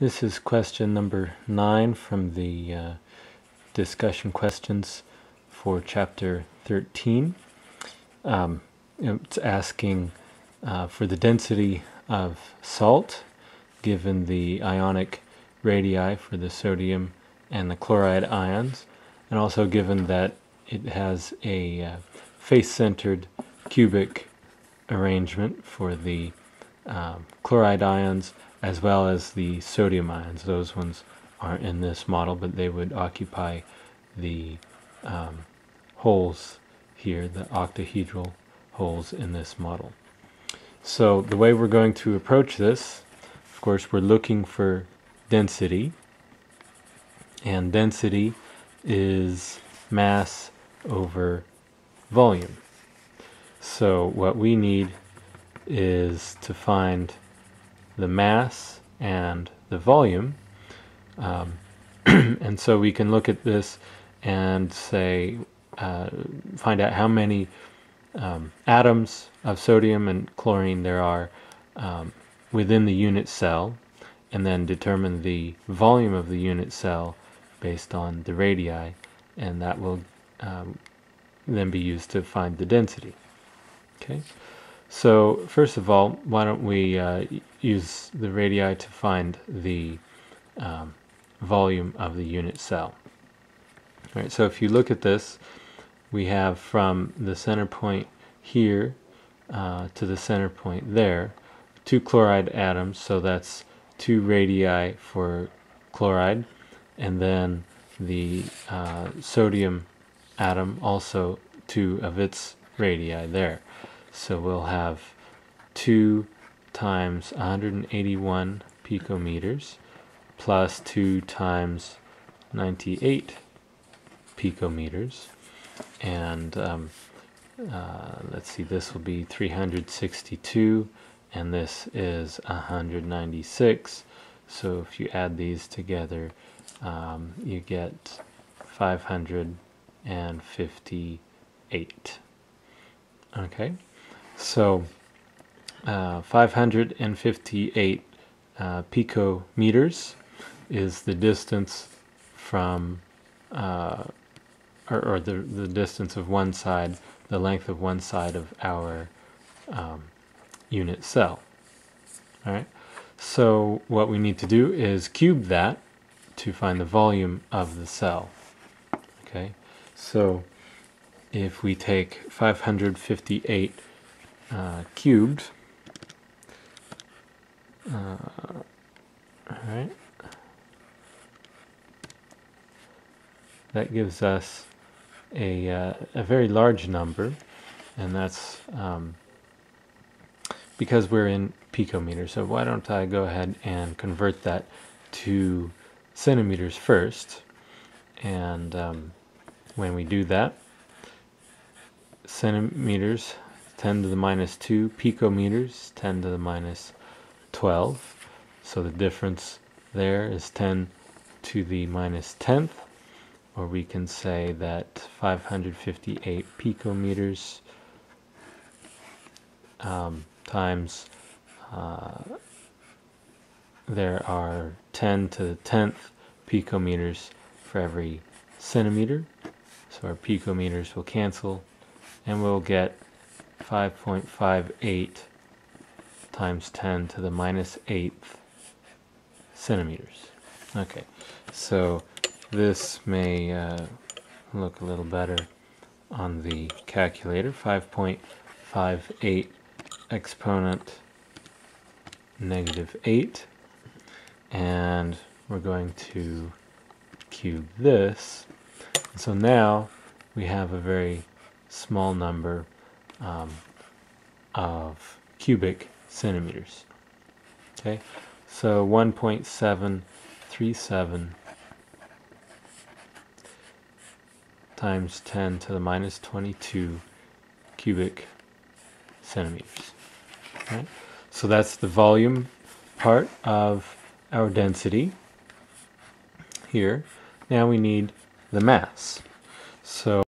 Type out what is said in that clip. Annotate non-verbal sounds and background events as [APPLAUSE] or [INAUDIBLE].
This is question number nine from the uh, discussion questions for chapter 13. Um, it's asking uh, for the density of salt given the ionic radii for the sodium and the chloride ions, and also given that it has a uh, face-centered cubic arrangement for the um, chloride ions as well as the sodium ions. Those ones aren't in this model, but they would occupy the um, holes here, the octahedral holes in this model. So the way we're going to approach this, of course, we're looking for density, and density is mass over volume. So what we need is to find the mass and the volume. Um, [CLEARS THROAT] and so we can look at this and say, uh, find out how many um, atoms of sodium and chlorine there are um, within the unit cell, and then determine the volume of the unit cell based on the radii, and that will um, then be used to find the density. Okay. So first of all, why don't we uh, use the radii to find the um, volume of the unit cell. All right, so if you look at this, we have from the center point here uh, to the center point there, two chloride atoms, so that's two radii for chloride, and then the uh, sodium atom also two of its radii there. So we'll have 2 times 181 picometers plus 2 times 98 picometers. And um, uh, let's see, this will be 362 and this is 196. So if you add these together, um, you get 558. Okay. So uh, 558 uh, picometers is the distance from, uh, or, or, the, the distance of one side, the length of one side of our um, unit cell. All right. So what we need to do is cube that to find the volume of the cell. Okay. So if we take 558 uh, cubed. Uh, all right. That gives us a, uh, a very large number, and that's um, because we're in picometers. So why don't I go ahead and convert that to centimeters first. And um, when we do that, centimeters 10 to the minus 2 picometers, 10 to the minus 12. So the difference there is 10 to the minus 10th, or we can say that 558 picometers um, times uh, there are 10 to the 10th picometers for every centimeter. So our picometers will cancel and we'll get 5.58 times 10 to the minus 8th centimeters. Okay, so this may uh, look a little better on the calculator. 5.58 exponent negative 8 and we're going to cube this. So now we have a very small number um, of cubic centimeters. Okay, so 1.737 times 10 to the minus 22 cubic centimeters. So that's the volume part of our density here. Now we need the mass. So